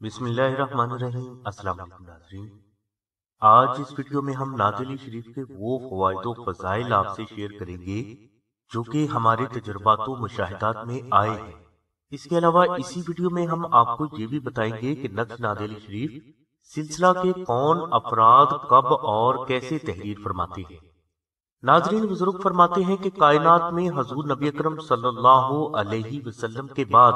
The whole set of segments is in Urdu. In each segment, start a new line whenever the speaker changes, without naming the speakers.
بسم اللہ الرحمن الرحیم۔ السلام علیکم ناظرین۔ آج اس ویڈیو میں ہم نادلی شریف کے وہ فوائد و فضائل آپ سے شیئر کریں گے جو کہ ہمارے تجربات و مشاہدات میں آئے ہیں۔ اس کے علاوہ اسی ویڈیو میں ہم آپ کو یہ بھی بتائیں گے کہ نقش نادلی شریف سلسلہ کے کون افراد کب اور کیسے تحریر فرماتے ہیں۔ ناظرین، بزرگ فرماتے ہیں کہ کائنات میں حضور نبی اکرم صلی اللہ علیہ وسلم کے بعد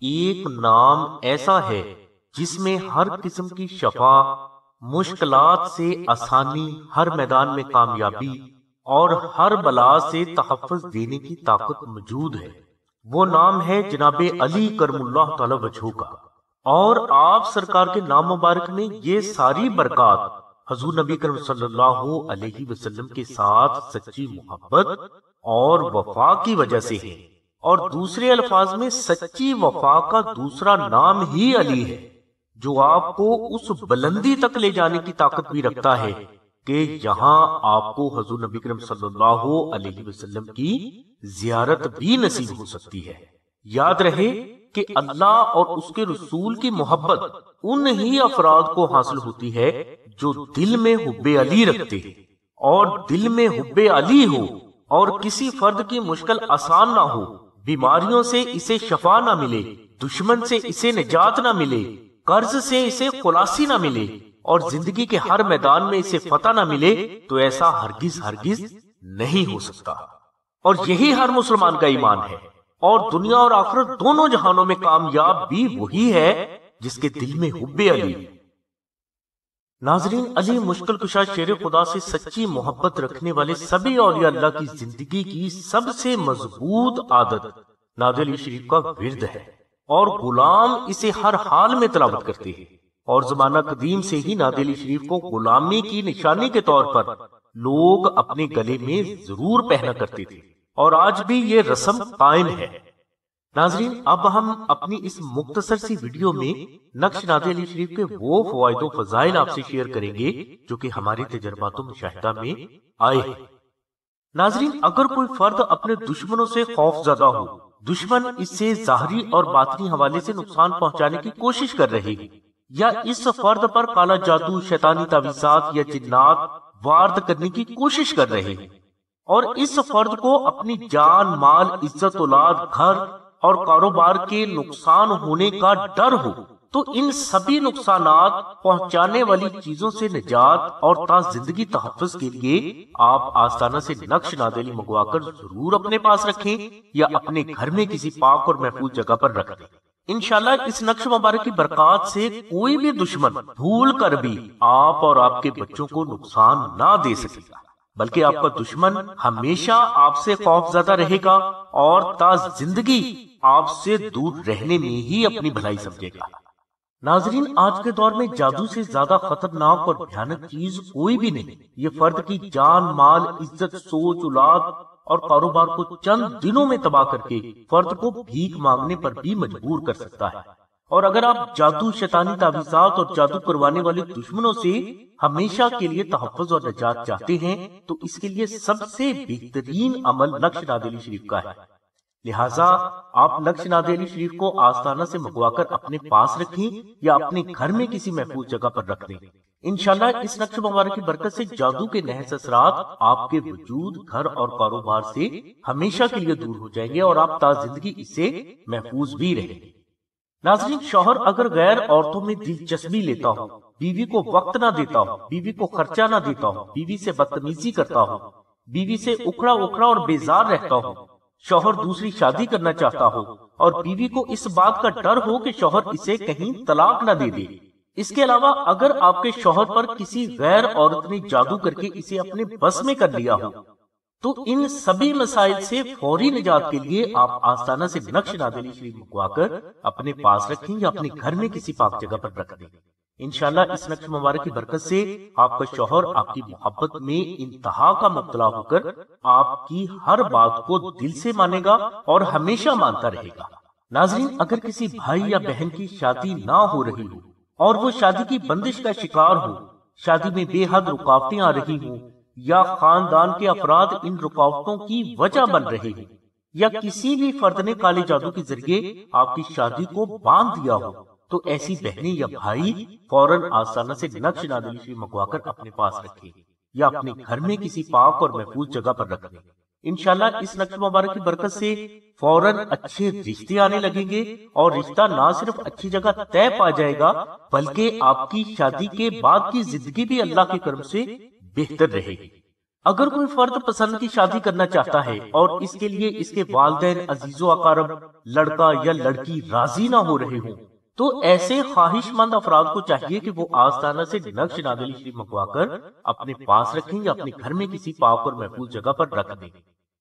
ایک نام ایسا ہے جس میں ہر قسم کی شفا، مشکلات سے آسانی، ہر میدان میں کامیابی اور ہر بلا سے تحفظ دینے کی طاقت موجود ہے۔ وہ نام ہے جناب علی کرم اللہ تعالی وجہ کا۔ اور آپ سرکار کے نام مبارک میں یہ ساری برکات حضور نبی کرم صلی اللہ علیہ وسلم کے ساتھ سچی محبت اور وفا کی وجہ سے ہے۔ اور دوسرے الفاظ میں سچی وفا کا دوسرا نام ہی علی ہے۔ جو آپ کو اس بلندی تک لے جانے کی طاقت بھی رکھتا ہے کہ یہاں آپ کو حضور نبی کرم صلی اللہ علیہ وسلم کی زیارت بھی نصیب ہو سکتی ہے۔ یاد رہے کہ اللہ اور اس کے رسول کی محبت ان ہی افراد کو حاصل ہوتی ہے جو دل میں حب علی رکھتے ہیں۔ اور دل میں حب علی ہو اور کسی فرد کی مشکل آسان نہ ہو، بیماریوں سے اسے شفا نہ ملے، دشمن سے اسے نجات نہ ملے۔ قرض سے اسے خلاصی نہ ملے اور زندگی کے ہر میدان میں اسے فتح نہ ملے تو ایسا ہرگز ہرگز نہیں ہو سکتا۔ اور یہی ہر مسلمان کا ایمان ہے۔ اور دنیا اور آخرت دونوں جہانوں میں کامیاب بھی وہی ہے جس کے دل میں حب علی۔ ناظرین علی مشکل کشا شیر خدا سے سچی محبت رکھنے والے سبھی اولیاء اللہ کی زندگی کی سب سے مضبوط عادت نادلی شریف کا ورد ہے۔ اور غلام اسے ہر حال میں تلاوت کرتے ہیں۔ اور زمانہ قدیم سے ہی نادلی شریف کو غلامی کی نشانی کے طور پر لوگ اپنے گلے میں ضرور پہنا کرتے تھے۔ اور آج بھی یہ رسم قائم ہے۔ ناظرین، اب ہم اپنی اس مختصر سی ویڈیو میں نقش نادی علی شریف کے وہ فوائد و فضائل آپ سے شیئر کریں گے جو کہ ہماری تجربات و مشاہدہ میں آئے ہیں۔ ناظرین، اگر کوئی فرد اپنے دشمنوں سے خوف زدہ ہو دشمن اس سے ظاہری اور باطنی حوالے سے نقصان پہنچانے کی کوشش کر رہے ہیں۔ یا اس فرد پر کالا جادو، شیطانی تعویذات یا جنات وارد کرنے کی کوشش کر رہے ہیں۔ اور اس فرد کو اپنی جان، مال، عزت، اولاد، گھر اور کاروبار کے نقصان ہونے کا ڈر ہو۔ تو ان سبھی نقصانات پہنچانے والی چیزوں سے نجات اور تا زندگی تحفظ کے لیے آپ آستانہ سے نقش نادلی منگوا کر ضرور اپنے پاس رکھیں یا اپنے گھر میں کسی پاک اور محفوظ جگہ پر رکھ دیں۔ انشاءاللہ اس نقش مبارک کی برکات سے کوئی بھی دشمن بھول کر بھی آپ اور آپ کے بچوں کو نقصان نہ دے سکے گا۔ بلکہ آپ کا دشمن ہمیشہ آپ سے خوف زدہ رہے گا اور تا زندگی آپ سے دور رہنے میں ہی اپنی بھلائی سمجھے گا۔ ناظرین، آج کے دور میں جادو سے زیادہ خطرناک اور بھیانک چیز کوئی بھی نہیں۔ یہ فرد کی جان، مال، عزت، سوچ، اولاد اور کاروبار کو چند دنوں میں تباہ کر کے فرد کو بھیک مانگنے پر بھی مجبور کر سکتا ہے۔ اور اگر آپ جادو، شیطانی تعویذات اور جادو کروانے والے دشمنوں سے ہمیشہ کے لیے تحفظ اور نجات چاہتے ہیں، تو اس کے لیے سب سے بہترین عمل نقش نادلی شریف کا ہے۔ لہٰذا آپ نقش نادیلی شریف کو آستانہ سے منگوا کر اپنے پاس رکھیں یا اپنے گھر میں کسی محفوظ جگہ پر رکھ دیں۔ انشاءاللہ اس نقش مبارک کی برکت سے جادو کے نحس اثرات آپ کے وجود، گھر اور کاروبار سے ہمیشہ کے لیے دور ہو جائیں گے اور آپ تا زندگی اس سے محفوظ بھی رہیں گے۔ ناظرین، شوہر اگر غیر عورتوں میں دلچسپی لیتا ہو، بیوی کو وقت نہ دیتا ہو، بیوی کو خرچہ نہ دیتا ہو، بیوی سے بدتمیزی کرتا ہو، بیوی سے اکھڑا اکھڑا اور بیزار رہتا ہو شوہر دوسری شادی کرنا چاہتا ہو اور بیوی کو اس بات کا ڈر ہو کہ شوہر اسے کہیں طلاق نہ دے دے۔ اس کے علاوہ اگر آپ کے شوہر پر کسی غیر عورت نے جادو کر کے اسے اپنے بس میں کر لیا ہو، تو ان سبھی مسائل سے فوری نجات کے لیے آپ آستانہ سے نقش نادلی شریف مکوا کر اپنے پاس رکھیں یا اپنے گھر میں کسی پاک جگہ پر رکھ دیں۔ انشاءاللہ اس نقش مبارک کی برکت سے آپ کا شوہر، آپ کی محبت میں انتہا کا مبتلا ہو کر آپ کی ہر بات کو دل سے مانے گا اور ہمیشہ مانتا رہے گا۔ ناظرین، اگر کسی بھائی یا بہن کی شادی نہ ہو رہی ہو اور وہ شادی کی بندش کا شکار ہو، شادی میں بے حد رکاوٹیں آ رہی ہوں یا خاندان کے افراد ان رکاوٹوں کی وجہ بن رہے ہیں یا کسی بھی فرد نے کالے جادو کے ذریعے آپ کی شادی کو باندھ دیا ہو تو ایسی بہنیں یا بھائی فوراً آسانہ سے نقش نادلی شریف منگوا کر اپنے پاس رکھے یا اپنے گھر میں کسی پاک اور محفوظ جگہ پر رکھ لیں انشاءاللہ اس نقش مبارک کی برکت سے فوراً اچھے رشتے آنے لگیں گے اور رشتہ نہ صرف اچھی جگہ طے پا جائے گا، بلکہ آپ کی شادی کے بعد کی زندگی بھی اللہ کے کرم سے بہتر رہے گی۔ اگر کوئی فرد پسند کی شادی کرنا چاہتا ہے اور اس کے لیے اس کے والدین عزیز و اقارب، لڑکا یا لڑکی راضی نہ ہو رہے ہوں تو ایسے خواہش مند افراد کو چاہیے کہ وہ آستانہ سے نقش نادلی شریف منگوا کر اپنے پاس رکھیں یا اپنے گھر میں کسی پاک اور محفوظ جگہ پر رکھ دیں۔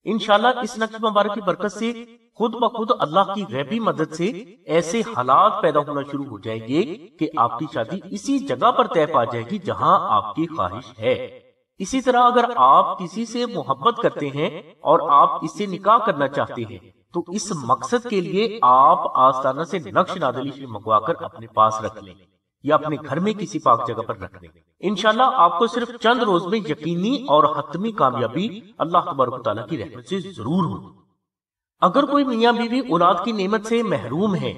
انشاءاللہ اس نقش مبارک کی برکت سے خود بخود اللہ کی غیبی مدد سے ایسے حالات پیدا ہونا شروع ہو جائیں گے کہ آپ کی شادی اسی جگہ پر طے پا جائے گی جہاں آپ کی خواہش ہے۔ اسی طرح اگر آپ کسی سے محبت کرتے ہیں اور آپ اس سے نکاح کرنا چاہتے ہیں تو اس مقصد کے لیے آپ آستانہ سے نقش نادلی شریف منگوا کر اپنے پاس رکھ لیں یا اپنے گھر میں کسی پاک جگہ پر رکھ لیں۔ انشاءاللہ آپ کو صرف چند روز میں یقینی اور حتمی کامیابی اللہ تبارک تعالیٰ کی رحمت سے ضرور ہو اگر کوئی میاں بیوی اولاد کی نعمت سے محروم ہے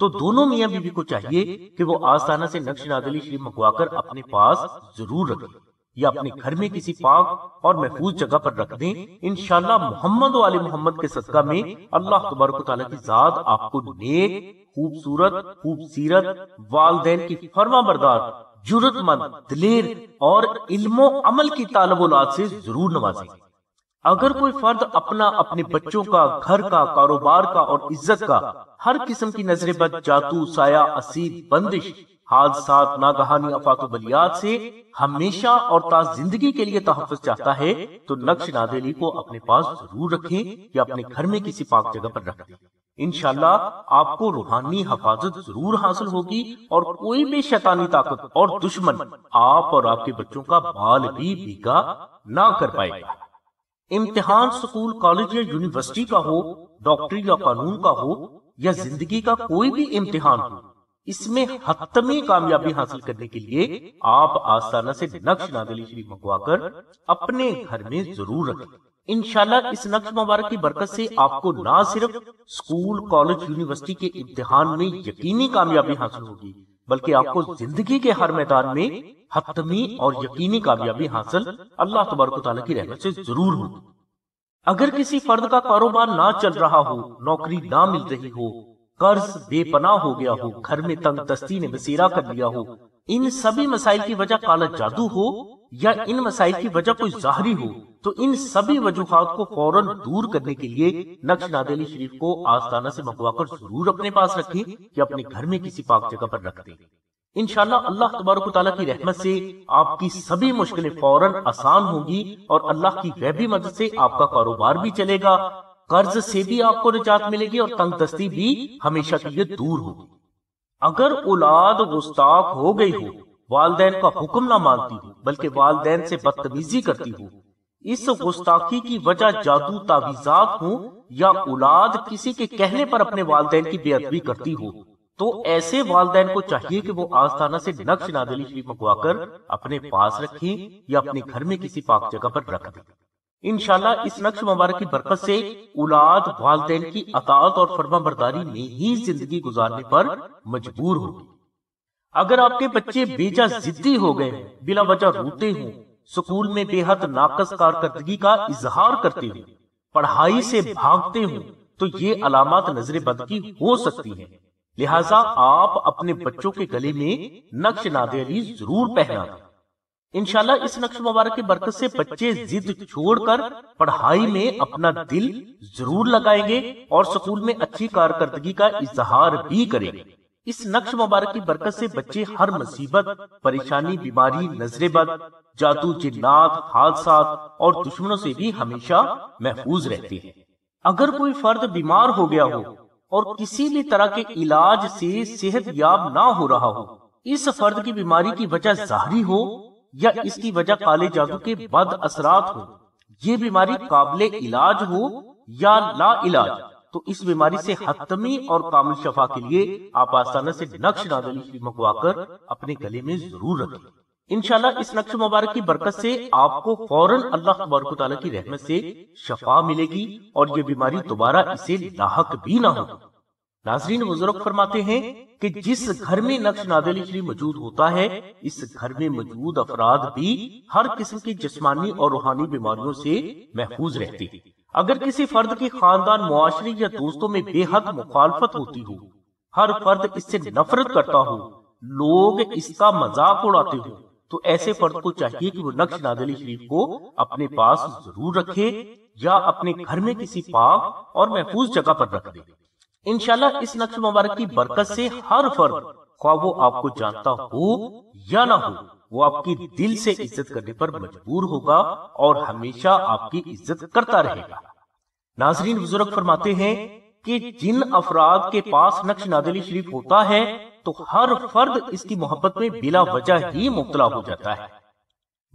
تو دونوں میاں بیوی کو چاہیے کہ وہ آستانہ سے نقش نادلی شریف منگوا کر اپنے پاس ضرور رکھیں یا اپنے گھر میں کسی پاک اور محفوظ جگہ پر رکھ دیں، انشاءاللہ محمد و علی محمد کے صدقہ میں اللہ تبارک و تعالیٰ کی ذات آپ کو نیک، خوبصورت، خوبصیرت، والدین کی فرما بردار جرت مند دلیر اور علم و عمل کی طالب اولاد سے ضرور نوازیں اگر کوئی فرد اپنا، اپنے بچوں کا، گھر کا، کاروبار کا اور عزت کا ہر قسم کی نظر بد جاتو سایہ اسید بندش حادثات، ناگہانی افات و بلیات سے ہمیشہ اور تا زندگی کے لیے تحفظ چاہتا ہے، تو نقش نادیلی کو اپنے پاس ضرور رکھیں یا اپنے گھر میں کسی پاک جگہ پر رکھ دیں۔ انشاءاللہ آپ کو روحانی حفاظت ضرور حاصل ہوگی اور کوئی بھی شیطانی طاقت اور دشمن آپ اور آپ کے بچوں کا بال بھی بیگا نہ کر پائے گا۔ امتحان سکول، کالج یا یونیورسٹی کا ہو، ڈاکٹری یا قانون کا ہو یا زندگی کا کوئی بھی امتحان ہو اس میں حتمی کامیابی حاصل کرنے کے لیے آپ آسانہ سے نقش نادلی شریف منگوا کر اپنے گھر میں ضرور رکھیں۔ انشاءاللہ اس نقش مبارک کی برکت سے آپ کو نہ صرف سکول، کالج، یونیورسٹی کے امتحان میں یقینی کامیابی حاصل ہوگی، بلکہ آپ کو زندگی کے ہر میدان میں حتمی اور یقینی کامیابی حاصل اللہ تبارک و تعالیٰ کی رحمت سے ضرور ہوگی۔ اگر کسی فرد کا کاروبار نہ چل رہا ہو، نوکری نہ مل رہی ہو قرض بے پناہ ہو گیا ہو، گھر میں تنگ دستی نے بسیرا کر لیا ہو۔ ان سبھی مسائل کی وجہ کالا جادو ہو یا ان مسائل کی وجہ کوئی ظاہری ہو، تو ان سبھی وجوہات کو فوراً دور کرنے کے لیے نقش نادلی شریف کو آستانہ سے منگوا کر ضرور اپنے پاس رکھیں یا اپنے گھر میں کسی پاک جگہ پر رکھ دیں۔ انشاءاللہ اللہ تبارک و تعالیٰ کی رحمت سے آپ کی سبھی مشکلیں فوراً آسان ہوگی اور اللہ کی غیبی مدد سے آپ کا کاروبار بھی چلے گا۔ قرض سے بھی آپ کو نجات ملے گی اور تنگ دستی بھی ہمیشہ کے لیے دور ہوگی۔ اگر اولاد گستاخ ہو گئی ہو، والدین کا حکم نہ مانتی ہو، بلکہ والدین سے بدتمیزی کرتی ہو، اس گستاخی کی وجہ جادو تعویزات ہوں یا اولاد کسی کے کہنے پر اپنے والدین کی بے ادبی کرتی ہو، تو ایسے والدین کو چاہیے کہ وہ آستانہ سے نقش نادلی شریف منگوا کر اپنے پاس رکھیں یا اپنے گھر میں کسی پاک جگہ پر رکھ دیں۔ انشاءاللہ اس نقش مبارک کی برکت سے اولاد والدین کی اطاعت اور فرما برداری میں ہی زندگی گزارنے پر مجبور ہوگی۔ اگر آپ کے بچے بیجا زدی ہو گئے بلا وجہ روتے ہوں، سکول میں بے حد ناقص کارکردگی کا اظہار کرتے ہوں پڑھائی سے بھاگتے ہوں، تو یہ علامات نظر بد کی ہو سکتی ہیں۔ لہٰذا آپ اپنے بچوں کے گلے میں نقش نادری ضرور پہنا دیں انشاءاللہ اس نقش مبارک کی برکت سے بچے زد چھوڑ کر پڑھائی میں اپنا دل ضرور لگائیں گے اور سکول میں اچھی کارکردگی کا اظہار بھی کریں گے۔ اس نقش مبارک کی برکت سے بچے ہر مصیبت، پریشانی، بیماری، نظر بد، جادو، جنات، حادثات اور دشمنوں سے بھی ہمیشہ محفوظ رہتے ہیں۔ اگر کوئی فرد بیمار ہو گیا ہو اور کسی بھی طرح کے علاج سے صحت یاب نہ ہو رہا ہو، اس فرد کی بیماری کی وجہ ظاہری ہو یا اس کی وجہ کالے جادو کے بد اثرات ہو یہ بیماری قابل علاج ہو یا لا علاج، تو اس بیماری سے حتمی اور کامل شفا کے لیے آپ آسانہ سے نقش نادلی منگوا کر اپنے گلے میں ضرور رکھیں۔ انشاءاللہ اس نقش مبارک کی برکت سے آپ کو فوراً اللہ تبارک و تعالیٰ کی رحمت سے شفا ملے گی اور یہ بیماری دوبارہ اسے لاحق بھی نہ ہوگی ناظرین بزرگ فرماتے ہیں کہ جس گھر میں نقش نادلی شریف موجود ہوتا ہے، اس گھر میں موجود افراد بھی ہر قسم کی جسمانی اور روحانی بیماریوں سے محفوظ رہتے ہیں۔ اگر کسی فرد کی خاندان، معاشرے یا دوستوں میں بے حد مخالفت ہوتی ہو، ہر فرد اس سے نفرت کرتا ہو، لوگ اس کا مذاق اڑاتے ہو، تو ایسے فرد کو چاہیے کہ وہ نقش نادلی شریف کو اپنے پاس ضرور رکھے یا اپنے گھر میں کسی پاک اور محفوظ جگہ پر رکھ دے۔ انشاءاللہ اس نقش مبارک کی برکت سے ہر فرد خواہ وہ آپ کو جانتا ہو یا نہ ہو، وہ آپ کی دل سے عزت کرنے پر مجبور ہوگا اور ہمیشہ آپ کی عزت کرتا رہے گا۔ ناظرین، بزرگ فرماتے ہیں کہ جن افراد کے پاس نقش نادلی شریف ہوتا ہے، تو ہر فرد اس کی محبت میں بلا وجہ ہی مبتلا ہو جاتا ہے۔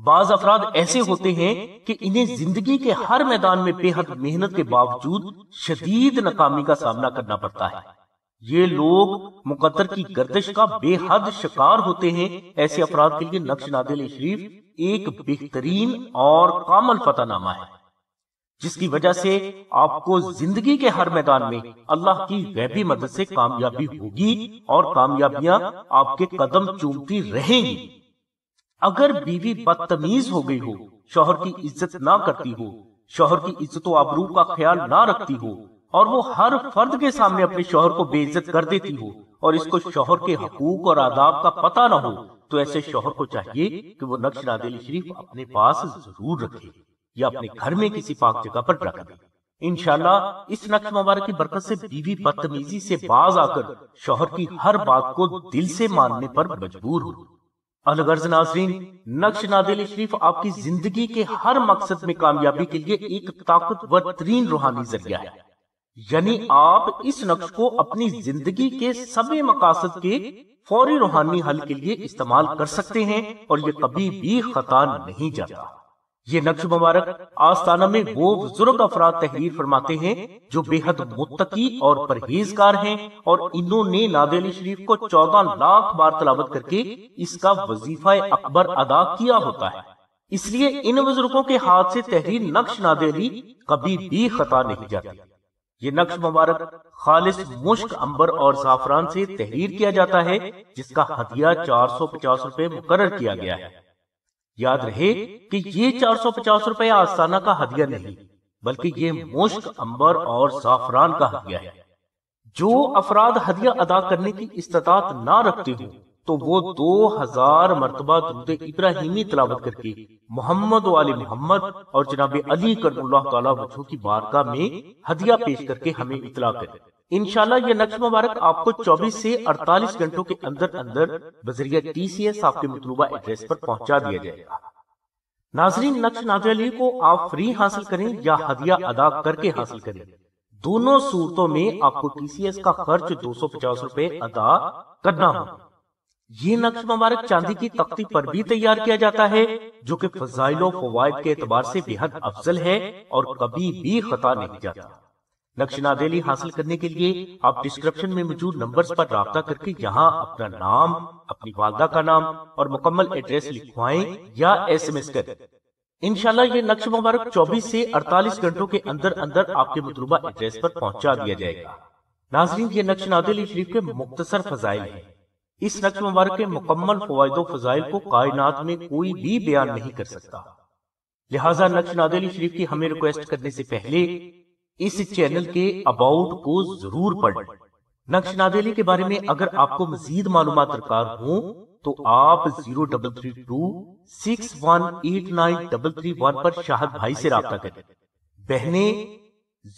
بعض افراد ایسے ہوتے ہیں کہ انہیں زندگی کے ہر میدان میں بے حد محنت کے باوجود شدید ناکامی کا سامنا کرنا پڑتا ہے۔ یہ لوگ مقدر کی گردش کا بے حد شکار ہوتے ہیں۔ ایسے افراد کے لیے نقش نادل شریف ایک بہترین اور کامل فتح نامہ ہے۔ جس کی وجہ سے آپ کو زندگی کے ہر میدان میں اللہ کی غیبی مدد سے کامیابی ہوگی اور کامیابیاں آپ کے قدم چومتی رہیں گی۔ اگر بیوی بدتمیز ہو گئی ہو، شوہر کی عزت نہ کرتی ہو، شوہر کی عزت و آبرو کا خیال نہ رکھتی ہو، اور وہ ہر فرد کے سامنے اپنے شوہر کو بے عزت کر دیتی ہو، اور اس کو شوہر کے حقوق اور آداب کا پتہ نہ ہو، تو ایسے شوہر کو چاہیے کہ وہ نقش نادل شریف اپنے پاس ضرور رکھے یا اپنے گھر میں کسی پاک جگہ پر رکھ دے۔ انشاءاللہ، اس نقش مبارک کی برکت سے بیوی بدتمیزی سے باز آ کر شوہر کی ہر بات کو دل سے ماننے پر مجبور ہو۔ الغرض ناظرین، نقش نادل شریف آپ کی زندگی کے ہر مقصد میں کامیابی کے لیے ایک طاقتور ترین روحانی ذریعہ ہے۔ یعنی آپ اس نقش کو اپنی زندگی کے سبھی مقاصد کے فوری روحانی حل کے لیے استعمال کر سکتے ہیں اور یہ کبھی بھی خطا نہیں جاتا۔ یہ نقش مبارک آستانہ میں وہ بزرگ افراد تحریر فرماتے ہیں جو بے حد متقی اور پرہیزگار ہیں اور انہوں نے نادیلی شریف کو چودہ لاکھ بار تلاوت کر کے اس کا وظیفہ اکبر ادا کیا ہوتا ہے۔ اس لیے ان بزرگوں کے ہاتھ سے تحریر نقش نادیلی کبھی بھی خطا نہیں جاتی۔ یہ نقش مبارک خالص مشک امبر اور زعفران سے تحریر کیا جاتا ہے، جس کا ہدیہ چار سو پچاس روپے مقرر کیا گیا ہے۔ یاد رہے کہ یہ چار سو پچاس روپے آستانہ کا ہدیہ نہیں، بلکہ یہ مشک امبر اور زعفران کا ہدیہ ہے۔ جو افراد ہدیہ ادا کرنے کی استطاعت نہ رکھتے ہوں تو وہ دو ہزار مرتبہ درود ابراہیمی تلاوت کر کے محمد و علی محمد اور جناب علی کرم اللہ تعالیٰ وجہ کی بارگاہ میں ہدیہ پیش کر کے ہمیں اطلاع کرے انشاءاللہ یہ نقش مبارک آپ کو چوبیس سے اڑتالیس گھنٹوں کے اندر اندر بذریعہ ٹی سی ایس آپ کے مطلوبہ ایڈریس پر پہنچا دیا جائے گا۔ ناظرین، نقش نادری کو آپ فری حاصل کریں یا ہدیہ ادا کر کے حاصل کریں۔ دونوں صورتوں میں آپ کو ٹی سی ایس کا خرچ دو سو پچاس روپے ادا کرنا ہو یہ نقش مبارک چاندی کی تختی پر بھی تیار کیا جاتا ہے، جو کہ فضائل و فوائد کے اعتبار سے بے حد افضل ہے اور کبھی بھی خطا نہیں جاتا۔ نقش نادیلی حاصل کرنے کے لیے آپ ڈسکرپشن میں موجود نمبرز پر رابطہ کر کے یہاں اپنا نام، اپنی والدہ کا نام اور مکمل ایڈریس لکھوائیں یا ایس ایم ایس کریں انشاءاللہ یہ نقش مبارک چوبیس سے اڑتالیس گھنٹوں کے اندر اندر آپ کے مطلوبہ ایڈریس پر پہنچا دیا جائے گا۔ ناظرین، یہ نقش نادیلی شریف کے مختصر فضائل ہیں۔ اس نقش مبارک کے مکمل فوائد و فضائل کو کائنات میں کوئی بھی بیان نہیں کر سکتا۔ لہٰذا نقش نادیلی شریف کی ہمیں ریکویسٹ کرنے سے پہلے اس چینل کے اباؤٹ کو ضرور پڑھیں نقش نادیلی کے بارے میں اگر آپ کو مزید معلومات درکار ہوں تو آپ zero double three two six one eight nine double three one پر شاہد بھائی سے رابطہ کریں۔ بہنیں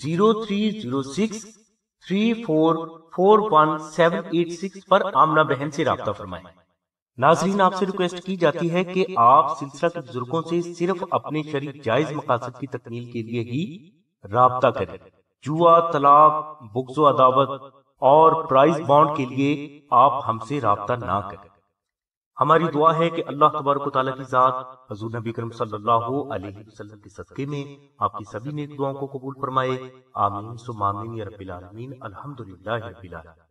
zero three zero six three four four one seven eight six پر آمنا بہن سے رابطہ فرمائیں۔ ناظرین، آپ سے ریکویسٹ کی جاتی ہے کہ آپ سلسلہ کے بزرگوں سے صرف اپنے شریک جائز مقاصد کی تکمیل کے لیے ہی رابطہ کریں۔ جوا، طلاق، بغض و عداوت اور پرائز بانڈ کے لیے آپ ہم سے رابطہ نہ کریں۔ ہماری دعا ہے کہ اللہ تبارک و تعالیٰ کی ذات حضور نبی کرم صلی اللہ علیہ وسلم کے صدقے میں آپ کی سبھی نیک دعاؤں کو قبول فرمائے۔ آمین۔ سم آمین یا رب العالمین، الحمدللہ رب العالمین۔